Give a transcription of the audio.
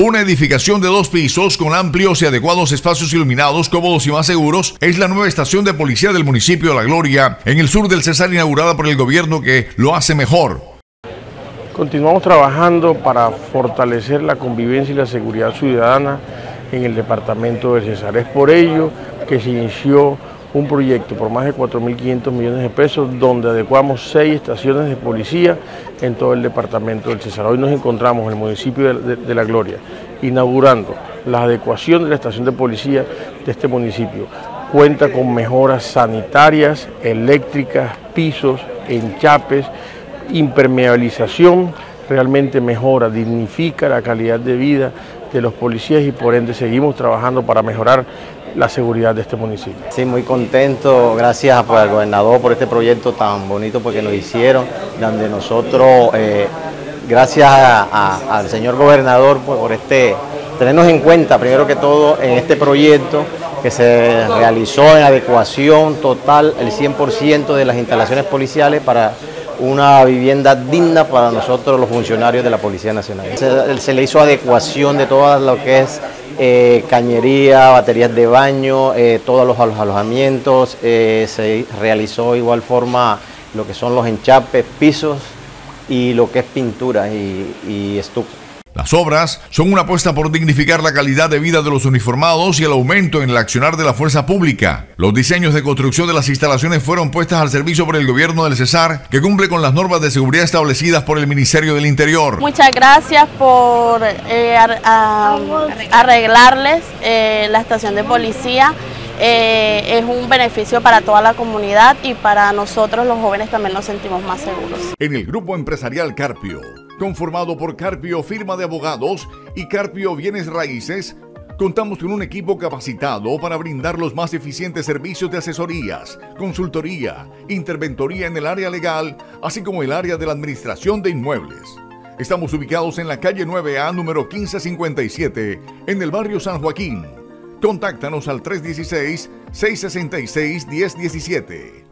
Una edificación de dos pisos con amplios y adecuados espacios iluminados, cómodos y más seguros es la nueva estación de policía del municipio de La Gloria en el sur del Cesar inaugurada por el gobierno que lo hace mejor. Continuamos trabajando para fortalecer la convivencia y la seguridad ciudadana en el departamento del Cesar. Es por ello que se inició un proyecto por más de 4.500 millones de pesos donde adecuamos seis estaciones de policía en todo el departamento del Cesar. Hoy nos encontramos en el municipio de, La Gloria inaugurando la adecuación de la estación de policía de este municipio. Cuenta con mejoras sanitarias, eléctricas, pisos, enchapes, impermeabilización, realmente mejora, dignifica la calidad de vida de los policías y por ende seguimos trabajando para mejorar la seguridad de este municipio. Sí, muy contento, gracias al gobernador por este proyecto tan bonito porque nos hicieron, donde nosotros, eh, gracias al señor gobernador pues, por este, tenernos en cuenta primero que todo en este proyecto que se realizó en adecuación total el 100% de las instalaciones policiales para una vivienda digna para nosotros los funcionarios de la Policía Nacional. Se, le hizo adecuación de todo lo que es eh, cañería, baterías de baño, eh, todos los alojamientos, eh, se realizó igual forma lo que son los enchapes, pisos y lo que es pintura y, y estuco. Las obras son una apuesta por dignificar la calidad de vida de los uniformados y el aumento en el accionar de la fuerza pública. Los diseños de construcción de las instalaciones fueron puestas al servicio por el gobierno del Cesar, que cumple con las normas de seguridad establecidas por el Ministerio del Interior. Muchas gracias por eh, arreglarles eh, la estación de policía. Eh, es un beneficio para toda la comunidad y para nosotros los jóvenes también nos sentimos más seguros. En el grupo empresarial Carpio conformado por Carpio Firma de Abogados y Carpio Bienes Raíces, contamos con un equipo capacitado para brindar los más eficientes servicios de asesorías, consultoría, interventoría en el área legal, así como el área de la administración de inmuebles. Estamos ubicados en la calle 9A número 1557, en el barrio San Joaquín. Contáctanos al 316-666-1017.